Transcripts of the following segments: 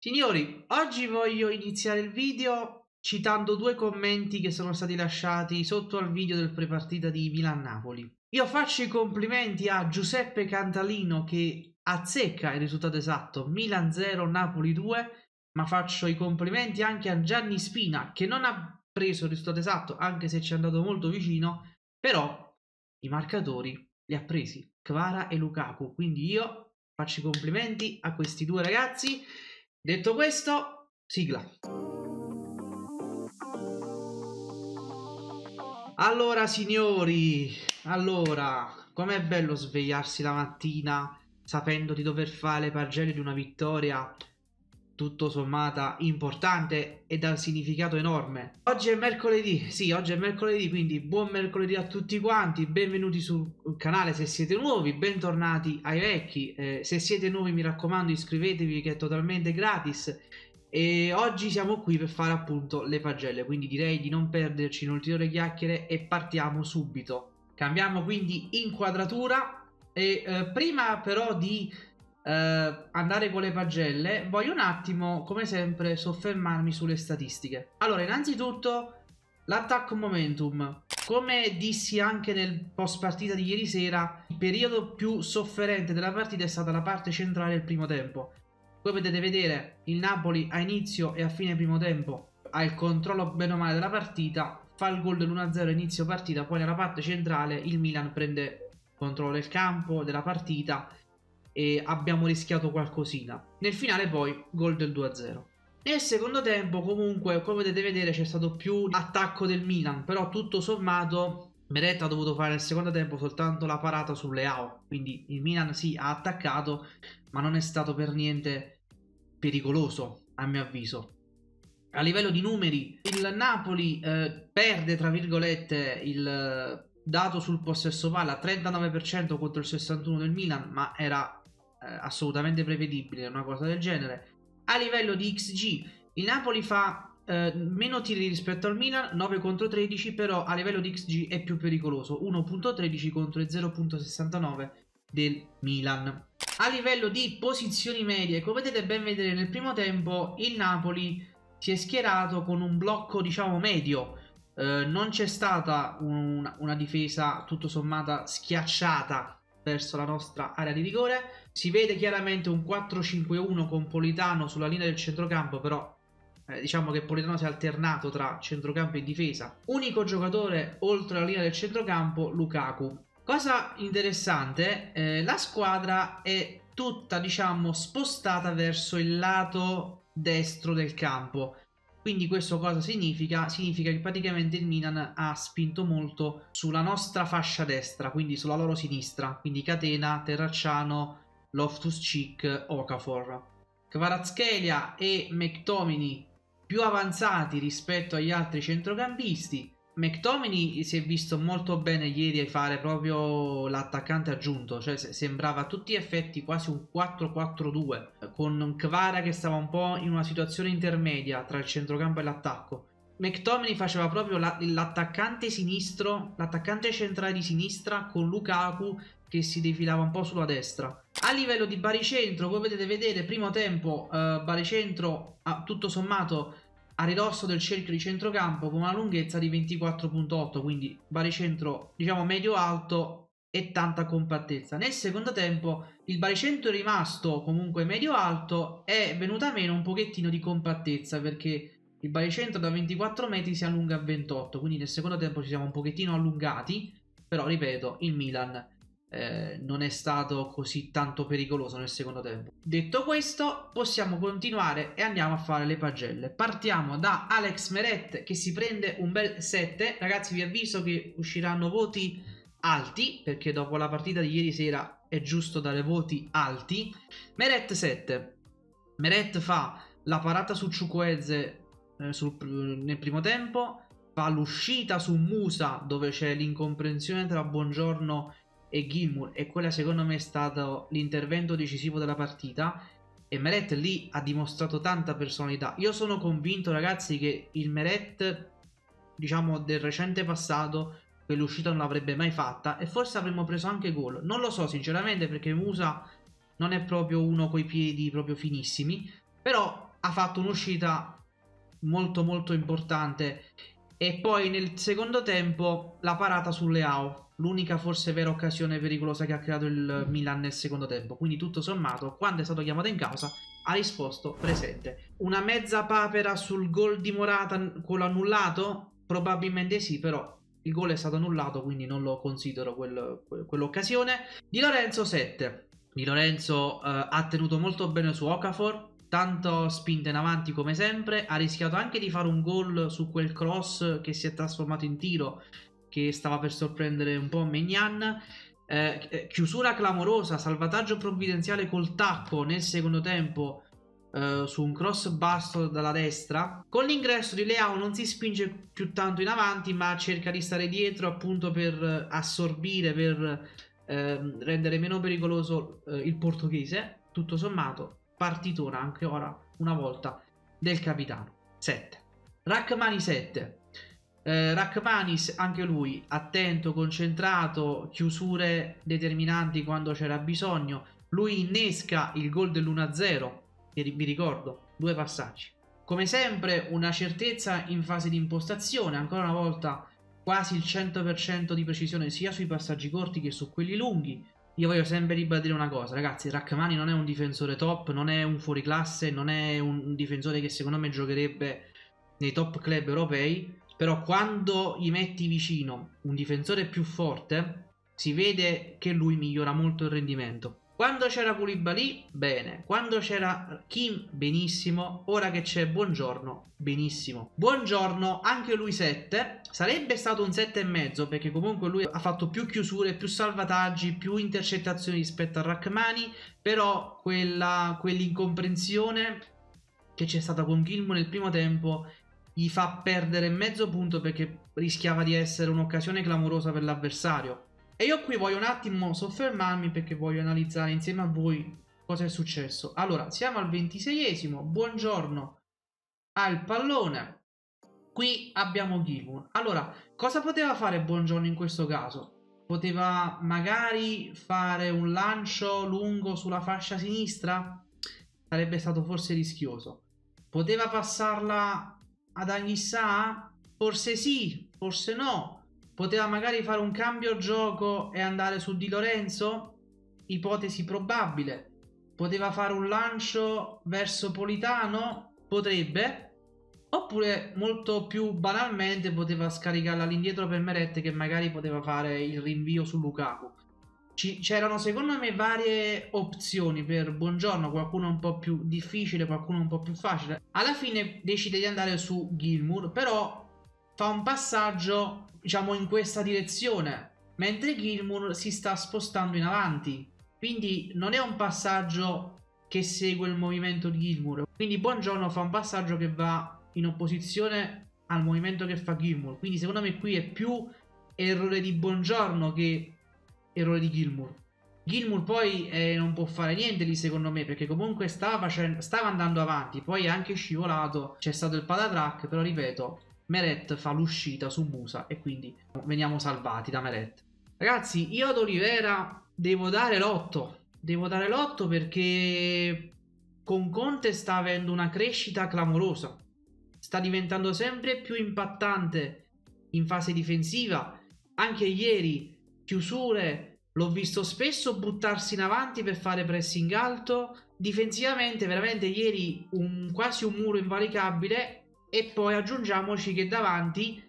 Signori, oggi voglio iniziare il video citando due commenti che sono stati lasciati sotto al video del prepartita di Milan-Napoli. Io faccio i complimenti a Giuseppe Cantalino che azzecca il risultato esatto, Milan 0, Napoli 2, ma faccio i complimenti anche a Gianni Spina che non ha preso il risultato esatto, anche se ci è andato molto vicino, però i marcatori li ha presi Kvara e Lukaku, quindi io faccio i complimenti a questi due ragazzi. Detto questo, sigla. Allora signori, allora, com'è bello svegliarsi la mattina sapendo di dover fare le pagelle di una vittoria tutto sommata importante e dal significato enorme. Oggi è mercoledì, sì, oggi è mercoledì, quindi buon mercoledì a tutti quanti, benvenuti sul canale se siete nuovi, bentornati ai vecchi, eh, se siete nuovi mi raccomando iscrivetevi che è totalmente gratis e oggi siamo qui per fare appunto le pagelle, quindi direi di non perderci in ulteriori chiacchiere e partiamo subito. Cambiamo quindi inquadratura e eh, prima però di eh, andare con le pagelle, voglio un attimo, come sempre, soffermarmi sulle statistiche. Allora, innanzitutto, l'attacco momentum. Come dissi anche nel post partita di ieri sera, il periodo più sofferente della partita è stata la parte centrale del primo tempo. Come potete vedere, il Napoli a inizio e a fine primo tempo ha il controllo bene o male della partita, fa il gol dell'1-0 inizio partita, poi nella parte centrale il Milan prende controllo del campo, della partita e abbiamo rischiato qualcosina. Nel finale poi gol del 2-0. Nel secondo tempo comunque come potete vedere c'è stato più attacco del Milan, però tutto sommato Meret ha dovuto fare nel secondo tempo soltanto la parata sulle AO, quindi il Milan sì ha attaccato ma non è stato per niente pericoloso a mio avviso. A livello di numeri il Napoli eh, perde tra virgolette il eh, dato sul possesso palla 39% contro il 61% del Milan ma era assolutamente prevedibile una cosa del genere. A livello di XG, il Napoli fa eh, meno tiri rispetto al Milan, 9 contro 13, però a livello di XG è più pericoloso, 1.13 contro il 0.69 del Milan. A livello di posizioni medie, come potete ben vedere nel primo tempo, il Napoli si è schierato con un blocco diciamo medio. Eh, non c'è stata un, una difesa tutto sommata schiacciata verso la nostra area di rigore. Si vede chiaramente un 4-5-1 con Politano sulla linea del centrocampo, però eh, diciamo che Politano si è alternato tra centrocampo e difesa. Unico giocatore oltre la linea del centrocampo, Lukaku. Cosa interessante, eh, la squadra è tutta, diciamo, spostata verso il lato destro del campo. Quindi questo cosa significa? Significa che praticamente il Milan ha spinto molto sulla nostra fascia destra, quindi sulla loro sinistra, quindi Catena, Terracciano, Loftus Cheek, Okafor. Kvaratskhelia e McTominay più avanzati rispetto agli altri centrocampisti McTominay si è visto molto bene ieri fare proprio l'attaccante aggiunto, cioè sembrava a tutti gli effetti quasi un 4-4-2, con Kvara che stava un po' in una situazione intermedia tra il centrocampo e l'attacco. McTominay faceva proprio l'attaccante sinistro, l'attaccante centrale di sinistra con Lukaku che si defilava un po' sulla destra. A livello di baricentro, come potete vedere, primo tempo uh, baricentro uh, tutto sommato a ridosso del cerchio di centrocampo con una lunghezza di 24.8, quindi baricentro diciamo medio-alto e tanta compattezza. Nel secondo tempo il baricentro è rimasto comunque medio-alto è venuta meno un pochettino di compattezza perché il baricentro da 24 metri si allunga a 28, quindi nel secondo tempo ci siamo un pochettino allungati, però ripeto, il Milan eh, non è stato così tanto pericoloso nel secondo tempo. Detto questo, possiamo continuare e andiamo a fare le pagelle. Partiamo da Alex Meret che si prende un bel 7. Ragazzi, vi avviso che usciranno voti alti perché dopo la partita di ieri sera è giusto dare voti alti. Meret 7. Meret fa la parata su Ciuqueze eh, nel primo tempo, fa l'uscita su Musa dove c'è l'incomprensione tra Buongiorno e Gilmour e quella secondo me è stato l'intervento decisivo della partita e Meret lì ha dimostrato tanta personalità. Io sono convinto ragazzi che il Meret diciamo del recente passato quell'uscita non l'avrebbe mai fatta e forse avremmo preso anche gol. Non lo so sinceramente perché Musa non è proprio uno coi piedi proprio finissimi, però ha fatto un'uscita molto molto importante e poi nel secondo tempo la parata sulle AO, l'unica forse vera occasione pericolosa che ha creato il Milan nel secondo tempo. Quindi tutto sommato, quando è stato chiamato in causa, ha risposto presente. Una mezza papera sul gol di Morata con l'annullato? Probabilmente sì, però il gol è stato annullato, quindi non lo considero quel, quell'occasione. Di Lorenzo 7. Di Lorenzo eh, ha tenuto molto bene su Okafor, tanto spinta in avanti come sempre, ha rischiato anche di fare un gol su quel cross che si è trasformato in tiro che stava per sorprendere un po' Megnan. Eh, eh, chiusura clamorosa, salvataggio provvidenziale col tacco nel secondo tempo eh, su un cross basso dalla destra. Con l'ingresso di Leao non si spinge più tanto in avanti, ma cerca di stare dietro appunto per assorbire, per eh, rendere meno pericoloso eh, il portoghese. Tutto sommato, partitona anche ora una volta del capitano. 7 Rachmani 7 eh, Rachmanis anche lui attento concentrato chiusure determinanti quando c'era bisogno. Lui innesca il gol dell'1-0 che vi ricordo due passaggi. Come sempre una certezza in fase di impostazione ancora una volta quasi il 100% di precisione sia sui passaggi corti che su quelli lunghi io voglio sempre ribadire una cosa, ragazzi, Rachmani non è un difensore top, non è un fuoriclasse, non è un difensore che secondo me giocherebbe nei top club europei, però quando gli metti vicino un difensore più forte, si vede che lui migliora molto il rendimento. Quando c'era Koulibaly, bene. Quando c'era Kim, benissimo. Ora che c'è Buongiorno, benissimo. Buongiorno, anche lui 7. Sarebbe stato un 7,5 perché comunque lui ha fatto più chiusure, più salvataggi, più intercettazioni rispetto a Rachmani. Però quella, quell'incomprensione che c'è stata con Gilmo nel primo tempo gli fa perdere mezzo punto perché rischiava di essere un'occasione clamorosa per l'avversario. E io qui voglio un attimo soffermarmi perché voglio analizzare insieme a voi cosa è successo. Allora, siamo al 26esimo, buongiorno al pallone. Qui abbiamo Gilmour. Allora, cosa poteva fare Buongiorno in questo caso? Poteva magari fare un lancio lungo sulla fascia sinistra? Sarebbe stato forse rischioso. Poteva passarla ad Anghissà? Forse sì, forse no Poteva magari fare un cambio gioco e andare su Di Lorenzo? Ipotesi probabile. Poteva fare un lancio verso Politano? Potrebbe. Oppure molto più banalmente poteva scaricarla all'indietro per Merette che magari poteva fare il rinvio su Lukaku. C'erano secondo me varie opzioni per Buongiorno, qualcuno un po' più difficile, qualcuno un po' più facile. Alla fine decide di andare su Gilmour, però fa un passaggio diciamo in questa direzione, mentre Gilmour si sta spostando in avanti. Quindi non è un passaggio che segue il movimento di Gilmour. Quindi Buongiorno fa un passaggio che va in opposizione al movimento che fa Gilmour. Quindi secondo me qui è più errore di Buongiorno che errore di Gilmour. Gilmour poi eh, non può fare niente lì secondo me perché comunque stava, facendo, stava andando avanti, poi è anche scivolato, c'è stato il patatrack, però ripeto, Meret fa l'uscita su Musa e quindi veniamo salvati da Meret. Ragazzi, io ad Olivera devo dare l'8. Devo dare l'8 perché con Conte sta avendo una crescita clamorosa. Sta diventando sempre più impattante in fase difensiva. Anche ieri, chiusure, l'ho visto spesso buttarsi in avanti per fare pressing alto. Difensivamente, veramente ieri un, quasi un muro invalicabile e poi aggiungiamoci che davanti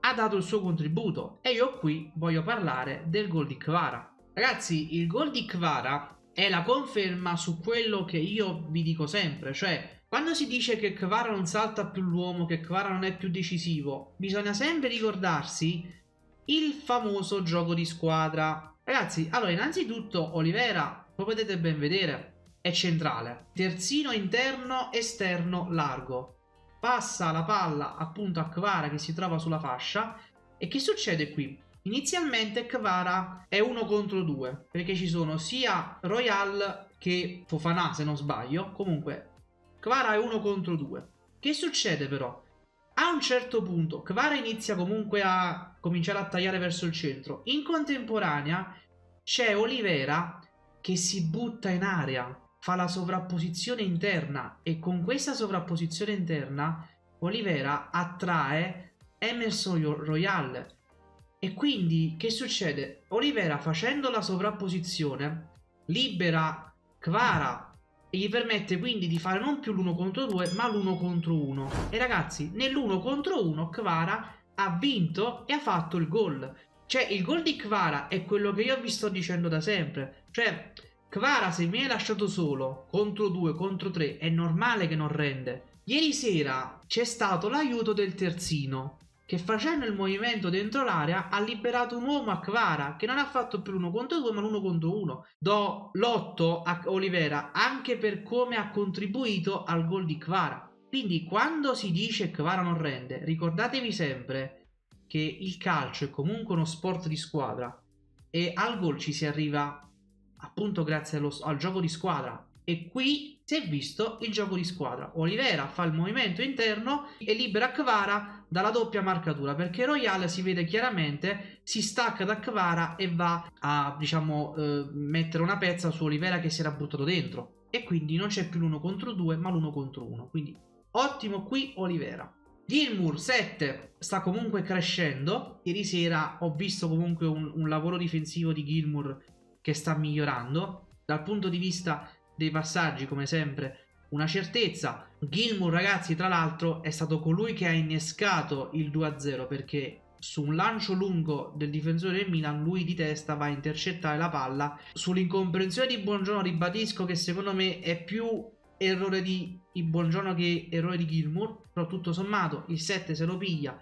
ha dato il suo contributo e io qui voglio parlare del gol di Kvara. Ragazzi, il gol di Kvara è la conferma su quello che io vi dico sempre, cioè quando si dice che Kvara non salta più l'uomo, che Kvara non è più decisivo, bisogna sempre ricordarsi il famoso gioco di squadra. Ragazzi, allora innanzitutto Olivera, lo potete ben vedere, è centrale. Terzino interno, esterno, largo passa la palla appunto a Kvara che si trova sulla fascia. E che succede qui? Inizialmente Kvara è uno contro due, perché ci sono sia Royal che Fofana, se non sbaglio. Comunque, Kvara è uno contro due. Che succede però? A un certo punto, Kvara inizia comunque a cominciare a tagliare verso il centro. In contemporanea c'è Olivera che si butta in aria fa la sovrapposizione interna e con questa sovrapposizione interna Olivera attrae Emerson Royale e quindi che succede? Olivera facendo la sovrapposizione libera Kvara e gli permette quindi di fare non più l'1 contro 2 ma l'1 contro 1 e ragazzi nell'1 contro 1 Kvara ha vinto e ha fatto il gol. Cioè il gol di Kvara è quello che io vi sto dicendo da sempre. Cioè Kvara se viene lasciato solo contro 2 contro 3 è normale che non rende Ieri sera c'è stato l'aiuto del terzino che facendo il movimento dentro l'area ha liberato un uomo a Kvara che non ha fatto più l'uno contro due ma l'uno contro uno. Do l'otto a Olivera anche per come ha contribuito al gol di Kvara. Quindi quando si dice Kvara non rende, ricordatevi sempre che il calcio è comunque uno sport di squadra e al gol ci si arriva appunto grazie allo, al gioco di squadra e qui si è visto il gioco di squadra. Olivera fa il movimento interno e libera Kvara dalla doppia marcatura perché Royale si vede chiaramente, si stacca da Kvara e va a diciamo eh, mettere una pezza su Olivera che si era buttato dentro e quindi non c'è più l'uno contro due ma l'uno contro uno. Quindi ottimo qui Olivera. Gilmour 7 sta comunque crescendo. Ieri sera ho visto comunque un, un lavoro difensivo di Gilmour che sta migliorando. Dal punto di vista dei passaggi, come sempre, una certezza. Gilmour, ragazzi, tra l'altro, è stato colui che ha innescato il 2-0 perché su un lancio lungo del difensore del Milan, lui di testa va a intercettare la palla. Sull'incomprensione di Buongiorno ribadisco che secondo me è più errore di Buongiorno che errore di Gilmour, però tutto sommato il 7 se lo piglia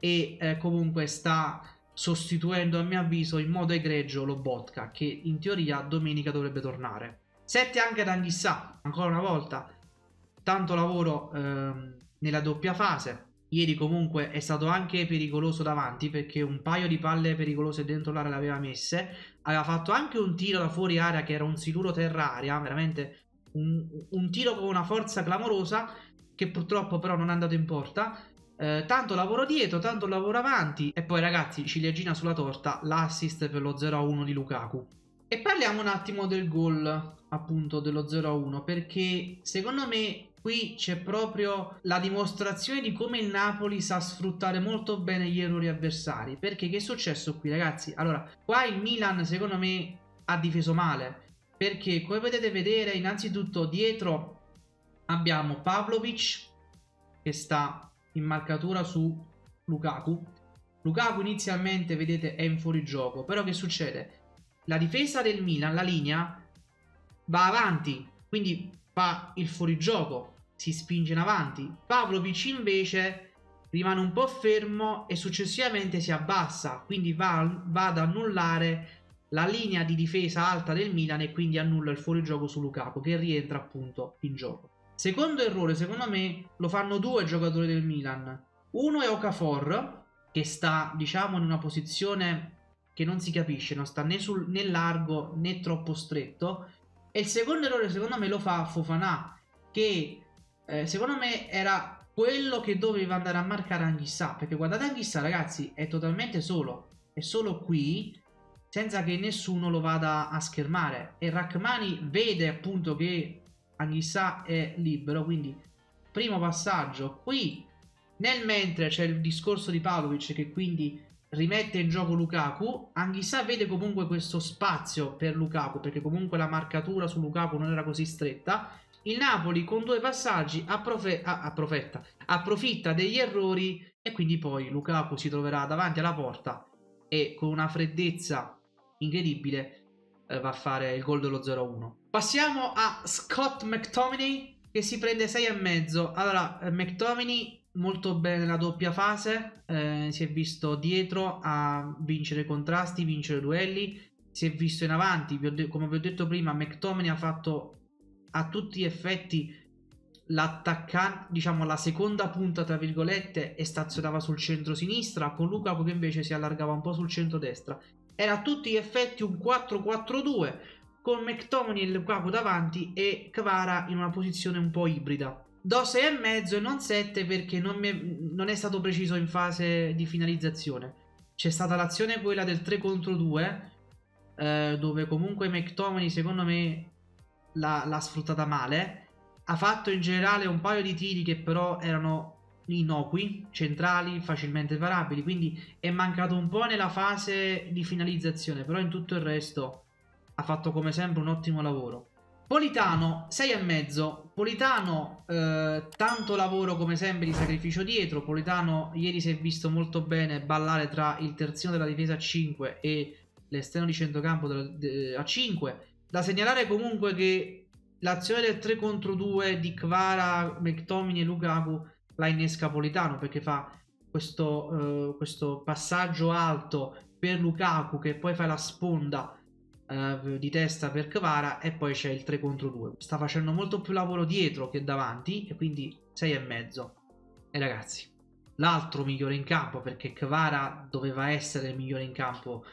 e eh, comunque sta sostituendo a mio avviso in modo egregio lo Botka che in teoria domenica dovrebbe tornare. 7 anche ad Anghissà, ancora una volta. Tanto lavoro ehm, nella doppia fase. Ieri comunque è stato anche pericoloso davanti perché un paio di palle pericolose dentro l'area le aveva messe. Aveva fatto anche un tiro da fuori area che era un siluro terra-aria, veramente un, un, tiro con una forza clamorosa che purtroppo però non è andato in porta. Eh, tanto lavoro dietro, tanto lavoro avanti e poi ragazzi ciliegina sulla torta l'assist per lo 0-1 di Lukaku. E parliamo un attimo del gol appunto dello 0-1 perché secondo me qui c'è proprio la dimostrazione di come il Napoli sa sfruttare molto bene gli errori avversari. Perché che è successo qui ragazzi? Allora, qua il Milan secondo me ha difeso male perché come potete vedere innanzitutto dietro abbiamo Pavlovic che sta in marcatura su Lukaku. Lukaku inizialmente vedete è in fuorigioco, però che succede? La difesa del Milan, la linea va avanti, quindi fa il fuorigioco, si spinge in avanti. Pavlovic invece rimane un po' fermo e successivamente si abbassa, quindi va, va ad annullare la linea di difesa alta del Milan e quindi annulla il fuorigioco su Lukaku che rientra appunto in gioco. Secondo errore, secondo me, lo fanno due giocatori del Milan. Uno è Okafor, che sta, diciamo, in una posizione che non si capisce, non sta né, sul, né largo né troppo stretto, e il secondo errore, secondo me, lo fa Fofana, che eh, secondo me era quello che doveva andare a marcare Anghissà. Perché guardate Anghissà, ragazzi, è totalmente solo. È solo qui, senza che nessuno lo vada a schermare. E Rachmani vede appunto che Anghissà è libero, quindi primo passaggio qui. Nel mentre c'è il discorso di Pavlovic che quindi rimette in gioco Lukaku. Anghissà vede comunque questo spazio per Lukaku, perché comunque la marcatura su Lukaku non era così stretta. Il Napoli con due passaggi ah, approfetta, approfitta degli errori e quindi poi Lukaku si troverà davanti alla porta e con una freddezza incredibile eh, va a fare il gol dello 0-1. Passiamo a Scott McTominay che si prende 6,5. Allora, eh, McTominay molto bene la doppia fase, eh, si è visto dietro a vincere contrasti, vincere duelli, si è visto in avanti, come vi ho detto prima, McTominay ha fatto a tutti gli effetti l'attaccante, diciamo la seconda punta tra virgolette e stazionava sul centro-sinistra, con Lukaku che invece si allargava un po' sul centro-destra. Era a tutti gli effetti un 4-4-2 con McTominay Lukaku davanti e Kvara in una posizione un po' ibrida. Do 6,5 e non 7 perché non, è, non, è, stato preciso in fase di finalizzazione. C'è stata l'azione quella del 3 contro 2 eh, dove comunque McTominay secondo me l'ha sfruttata male. Ha fatto in generale un paio di tiri che però erano innocui, centrali, facilmente parabili, quindi è mancato un po' nella fase di finalizzazione, però in tutto il resto ha fatto come sempre un ottimo lavoro. Politano 6,5. Politano eh, tanto lavoro come sempre di sacrificio dietro. Politano ieri si è visto molto bene ballare tra il terzino della difesa a 5 e l'esterno di centrocampo a 5. Da segnalare comunque che l'azione del 3 contro 2 di Kvara, McTominay e Lukaku la innesca Politano perché fa questo, uh, questo passaggio alto per Lukaku che poi fa la sponda uh, di testa per Kvara e poi c'è il 3 contro 2. Sta facendo molto più lavoro dietro che davanti e quindi 6 e mezzo. E ragazzi, l'altro migliore in campo perché Kvara doveva essere il migliore in campo,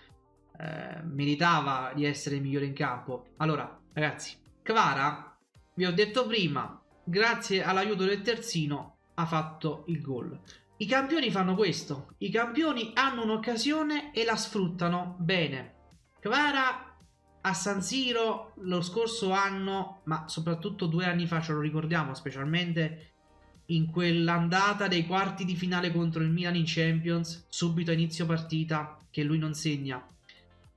eh, meritava di essere il migliore in campo. Allora, ragazzi, Kvara, vi ho detto prima, grazie all'aiuto del terzino ha fatto il gol. I campioni fanno questo, i campioni hanno un'occasione e la sfruttano bene. Kvara a San Siro lo scorso anno, ma soprattutto due anni fa, ce lo ricordiamo, specialmente in quell'andata dei quarti di finale contro il Milan in Champions, subito a inizio partita, che lui non segna.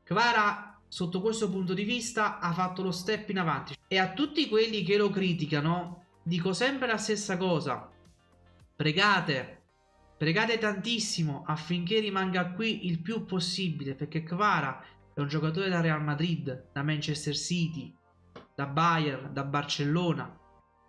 Kvara, sotto questo punto di vista, ha fatto lo step in avanti. E a tutti quelli che lo criticano, dico sempre la stessa cosa. Pregate, pregate tantissimo affinché rimanga qui il più possibile, perché Kvara è un giocatore da Real Madrid, da Manchester City, da Bayern, da Barcellona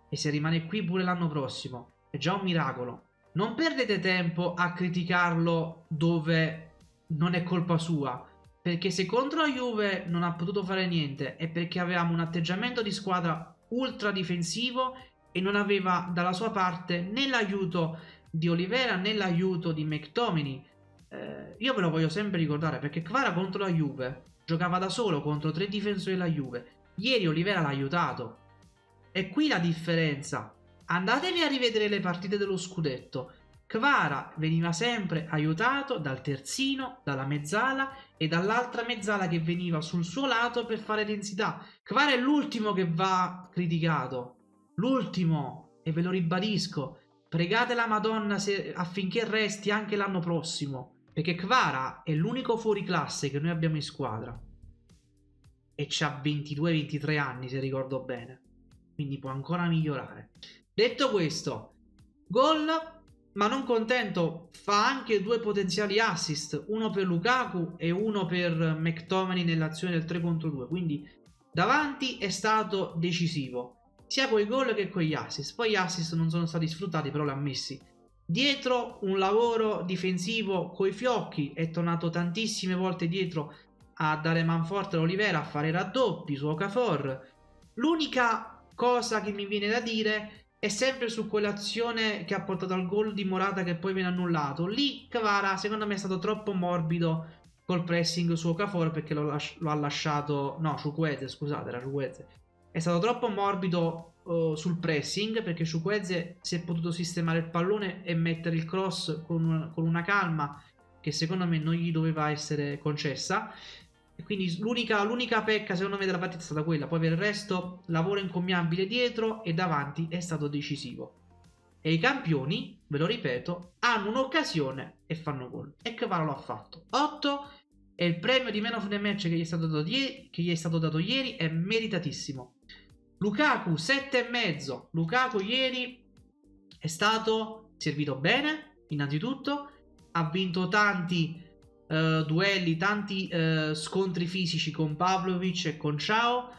e se rimane qui pure l'anno prossimo è già un miracolo. Non perdete tempo a criticarlo dove non è colpa sua, perché se contro la Juve non ha potuto fare niente è perché avevamo un atteggiamento di squadra ultra difensivo e non aveva dalla sua parte né l'aiuto di Olivera né l'aiuto di McTominay. Eh, io ve lo voglio sempre ricordare perché Kvara contro la Juve giocava da solo contro tre difensori della Juve. Ieri Olivera l'ha aiutato. E qui la differenza. Andatevi a rivedere le partite dello scudetto. Kvara veniva sempre aiutato dal terzino, dalla mezzala e dall'altra mezzala che veniva sul suo lato per fare densità. Kvara è l'ultimo che va criticato. L'ultimo, e ve lo ribadisco, pregate la Madonna se, affinché resti anche l'anno prossimo, perché Kvara è l'unico fuori classe che noi abbiamo in squadra. E ha 22-23 anni, se ricordo bene. Quindi può ancora migliorare. Detto questo, gol, ma non contento, fa anche due potenziali assist, uno per Lukaku e uno per McTominay nell'azione del 3 contro 2. Quindi davanti è stato decisivo sia con i gol che con gli assist. Poi gli assist non sono stati sfruttati, però li ha messi. Dietro un lavoro difensivo coi fiocchi, è tornato tantissime volte dietro a dare manforte all'Olivera, a fare raddoppi su Okafor. L'unica cosa che mi viene da dire è sempre su quell'azione che ha portato al gol di Morata che poi viene annullato. Lì Cavara secondo me è stato troppo morbido col pressing su Okafor perché lo, las- lo ha lasciato... No, su Queze, scusate, era su Queze è stato troppo morbido sul pressing perché Chukwueze si è potuto sistemare il pallone e mettere il cross con una, con una calma che secondo me non gli doveva essere concessa quindi l'unica, l'unica pecca secondo me della partita è stata quella poi per il resto lavoro incommiabile dietro e davanti è stato decisivo e i campioni, ve lo ripeto, hanno un'occasione e fanno gol. E Cavaro l'ha fatto. 8 e il premio di Man of the Match che gli, ieri, che gli è stato dato ieri è meritatissimo. Lukaku 7,5. Lukaku ieri è stato servito bene, innanzitutto. Ha vinto tanti uh, duelli, tanti uh, scontri fisici con Pavlovic e con Ciao.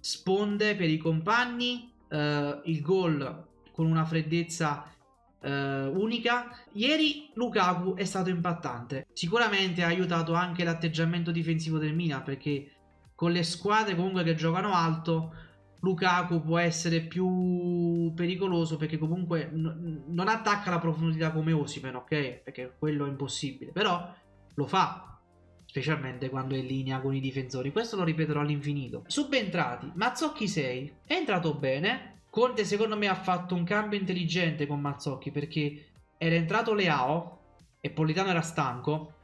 Sponde per i compagni. Uh, il gol con una freddezza unica. Ieri Lukaku è stato impattante. Sicuramente ha aiutato anche l'atteggiamento difensivo del Milan perché con le squadre comunque che giocano alto Lukaku può essere più pericoloso perché comunque n- non attacca la profondità come Osimen, ok? Perché quello è impossibile, però lo fa, specialmente quando è in linea con i difensori. Questo lo ripeterò all'infinito. Subentrati, Mazzocchi 6 è entrato bene. Conte secondo me ha fatto un cambio intelligente con Mazzocchi perché era entrato Leao e Politano era stanco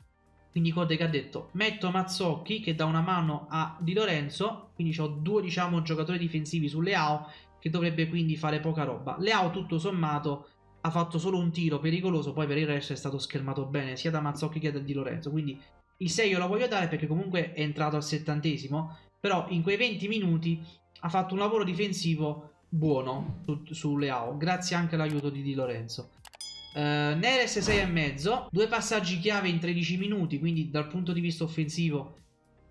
Quindi Conte che ha detto metto Mazzocchi che dà una mano a Di Lorenzo, quindi ho due diciamo giocatori difensivi su Leao che dovrebbe quindi fare poca roba. Leao tutto sommato ha fatto solo un tiro pericoloso, poi per il resto è stato schermato bene sia da Mazzocchi che da Di Lorenzo, quindi il 6 io lo voglio dare perché comunque è entrato al settantesimo, però in quei 20 minuti ha fatto un lavoro difensivo buono su, su Leao, grazie anche all'aiuto di Di Lorenzo. Uh, Neres 6,5, due passaggi chiave in 13 minuti, quindi dal punto di vista offensivo,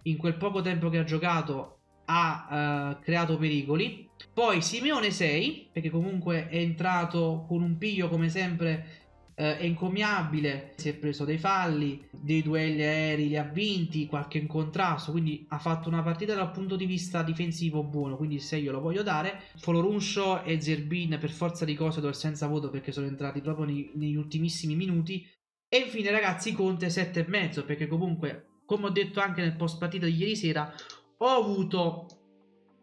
in quel poco tempo che ha giocato, ha uh, creato pericoli. Poi Simeone 6, perché comunque è entrato con un piglio come sempre eh, è encomiabile, si è preso dei falli, dei duelli aerei li ha vinti, qualche incontrasto, quindi ha fatto una partita dal punto di vista difensivo buono, quindi se io lo voglio dare. Foloruncio e Zerbin per forza di cose do il senza voto perché sono entrati proprio nei, negli ultimissimi minuti. E infine ragazzi Conte 7,5 perché comunque, come ho detto anche nel post partita di ieri sera, ho avuto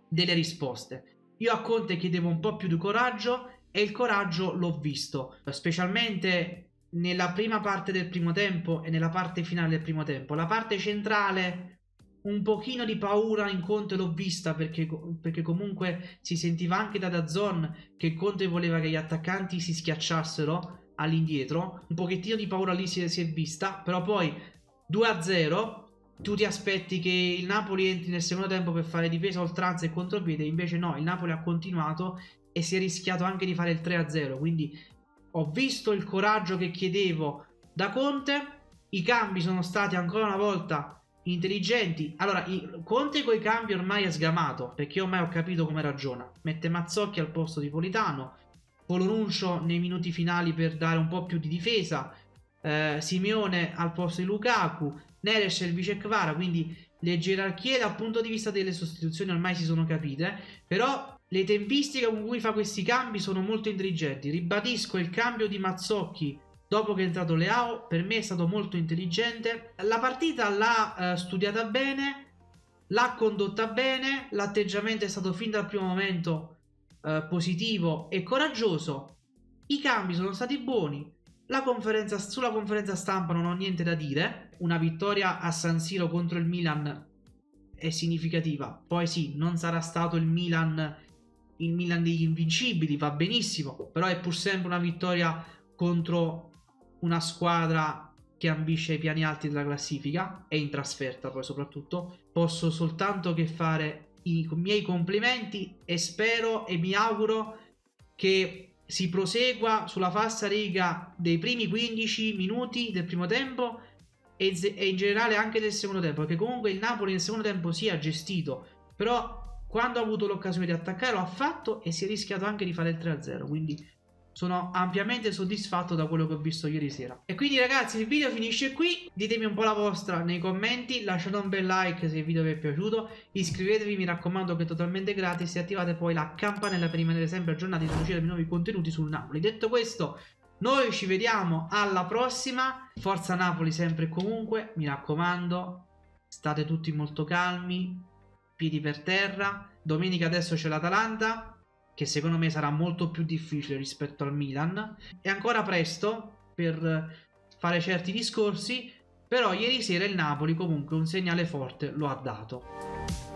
delle risposte. Io a Conte chiedevo un po' più di coraggio e il coraggio l'ho visto, specialmente nella prima parte del primo tempo e nella parte finale del primo tempo. La parte centrale un pochino di paura in Conte l'ho vista perché, perché, comunque si sentiva anche da Dazon che Conte voleva che gli attaccanti si schiacciassero all'indietro un pochettino di paura lì si è, si è vista però poi 2-0 tu ti aspetti che il Napoli entri nel secondo tempo per fare difesa oltranza e contropiede invece no il Napoli ha continuato e si è rischiato anche di fare il 3-0. Quindi ho visto il coraggio che chiedevo da Conte. I cambi sono stati ancora una volta intelligenti. Allora, Conte con i cambi ormai è sgamato perché ormai ho capito come ragiona. Mette Mazzocchi al posto di Politano, Polonuncio nei minuti finali per dare un po' più di difesa, eh, Simeone al posto di Lukaku, Neres e il vice Kvara, quindi le gerarchie dal punto di vista delle sostituzioni ormai si sono capite, però le tempistiche con cui fa questi cambi sono molto intelligenti. Ribadisco il cambio di Mazzocchi dopo che è entrato Leao, per me è stato molto intelligente. La partita l'ha eh, studiata bene, l'ha condotta bene, l'atteggiamento è stato fin dal primo momento eh, positivo e coraggioso. I cambi sono stati buoni. Conferenza, sulla conferenza stampa non ho niente da dire. Una vittoria a San Siro contro il Milan è significativa. Poi sì, non sarà stato il Milan il Milan degli invincibili, va benissimo, però è pur sempre una vittoria contro una squadra che ambisce ai piani alti della classifica e in trasferta poi soprattutto. Posso soltanto che fare i miei complimenti e spero e mi auguro che si prosegua sulla falsa riga dei primi 15 minuti del primo tempo e, in generale anche del secondo tempo, perché comunque il Napoli nel secondo tempo si è gestito, però quando ha avuto l'occasione di attaccare lo ha fatto e si è rischiato anche di fare il 3-0 quindi sono ampiamente soddisfatto da quello che ho visto ieri sera. E quindi ragazzi il video finisce qui. Ditemi un po' la vostra nei commenti lasciate un bel like se il video vi è piaciuto iscrivetevi mi raccomando che è totalmente gratis e attivate poi la campanella per rimanere sempre aggiornati e uscire nuovi contenuti sul Napoli. Detto questo noi ci vediamo alla prossima. Forza Napoli sempre e comunque mi raccomando state tutti molto calmi piedi per terra. Domenica adesso c'è l'Atalanta, che secondo me sarà molto più difficile rispetto al Milan. È ancora presto per fare certi discorsi, però ieri sera il Napoli comunque un segnale forte lo ha dato.